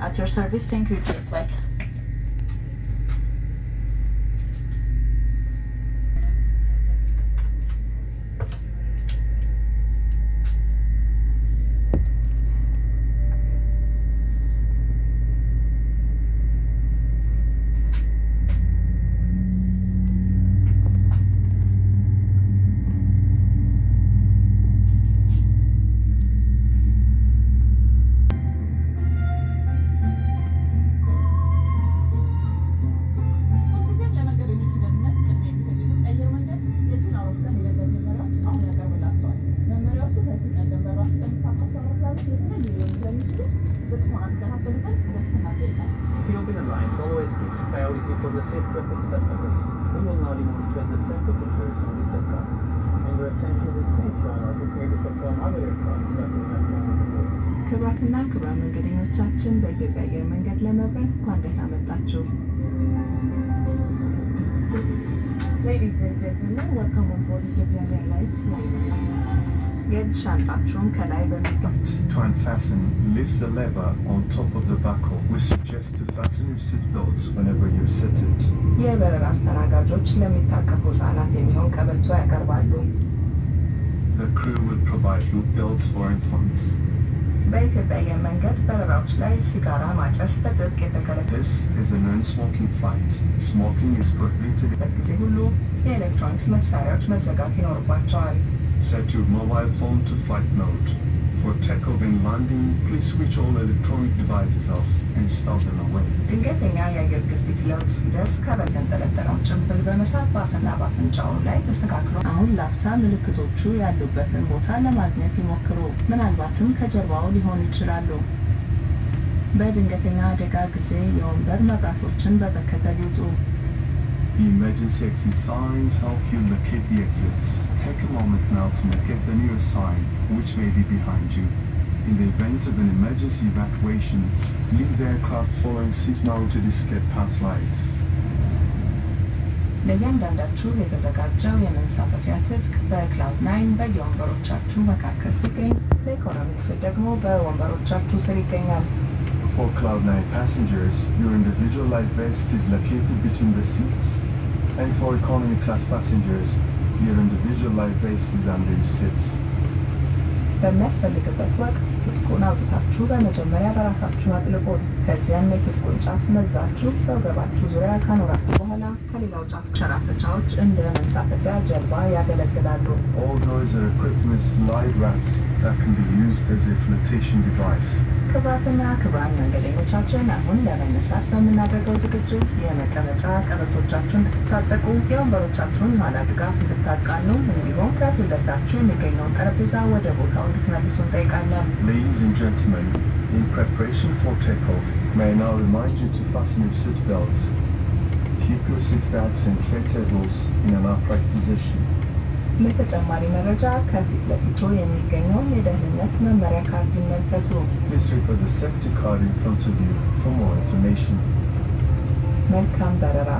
At your service, thank you. Bye. Ethiopian Airlines always gives priority for the safety of its passengers. We will now demonstrate the safety features on this aircraft. And your attention is essential as this may differ from other aircraft that we have flown before. ክቡራትና ክቡራን መንገደኞቻችን በኢትዮጵያ አየር መንገድ ለመብረር እንኳን ደህና መጣችሁ። Ladies and gentlemen, welcome on board Ethiopian Airlines flight. የእጅ ሻንጣችሁን ከላይ በሚገጭ To unfasten, lift the lever on top of the buckle. We suggest to fasten your seatbelts whenever you set it. የበረራ አስተናጋጆች ለሚታቀፉ ህጻናት የሚሆን ቀበቶ ያቀርባሉ። The crew will provide loop belts for infants. በኢትዮጵያ አየር መንገድ በረራዎች ላይ ሲጋራ ማጨስ በጥብቅ is prohibited. ጊዜ ሁሉ የኤሌክትሮኒክስ መሳሪያዎች መዘጋት ይኖርባቸዋል። Set your mobile phone to flight mode. For takeoff and landing, please switch all electronic devices off and stow them away. ድንገተኛ የአየር ግፊት ለውጥ ሲደርስ ከበር የተንጠለጠለውን ጭንብል በመሳብ በአፍና በአፍንጫው ላይ ተስተካክሎ አሁን ላፍታ ምልክቶቹ ያሉበትን ቦታ ለማግኘት ይሞክሩ። ምናልባትም ከጀርባው ሊሆኑ ይችላሉ። በድንገተኛ አደጋ ጊዜ የወንበር መብራቶችን በመከተል ይውጡ። The emergency exit signs help you locate the exits. Take a moment now to locate the nearest sign, which may be behind you. In the event of an emergency evacuation, leave the aircraft following seat-mounted escape path lights. ለእያንዳንዳችሁ የተዘጋጀው የመንሳፈፊያ ትጥቅ በክላውድ ናይን በየወንበሮቻችሁ መካከል ሲገኝ በኢኮኖሚ ክፍል ደግሞ በወንበሮቻችሁ ስር ይገኛል። For Cloud9 passengers, your individual life vest is located between the seats. And for economy class passengers, your individual life vest is under your seats. በሚያስፈልግበት ወቅት ትጥቁን አውጥታችሁ በመጀመሪያ በራሳችሁ አጥልቁት። ከዚያም የትጥቁን ጫፍ መዛችሁ በወገባችሁ ዙሪያ ካኖራችሁ በኋላ ከሌላው ጫፍ ሸራተቻዎች እንደ መንሳፈፊያ ጀልባ ያገለግላሉ። All doors are equipped with slide rafts that can be used as a flotation device. ክቡራትና ክቡራን መንገደኞቻችን አሁን ለመነሳት በምናደርገው ዝግጅት የመቀመጫ ቀበቶቻችሁን እንድትታጠቁ፣ የወንበሮቻችሁን ኋላ ድጋፍ እንድታቃኑ እንዲሁም ከፊት ለፊታችሁ የሚገኘውን ጠረጴዛ ወደ ቦታው እንድትመልሱ እንጠይቃለን። Ladies and gentlemen, in preparation for takeoff, may I now remind you to fasten your seat belts. Keep your seat belts and tray tables in an upright position. ለተጨማሪ መረጃ ከፊት ለፊቱ የሚገኘውን የደህንነት መመሪያ ካርድ ይመልከቱ። Please refer the safety card in front of you for more information. መልካም በረራ።